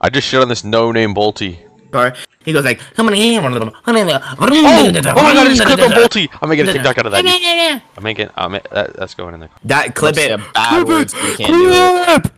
I just shit on this no-name Bolty. Or he goes like, "Come on here." Oh, Oh, oh my god, I just clip on Bolty. I'm gonna get a TikTok out of that. I'm making. I'm that, that's going in there. That clip it. a bad words.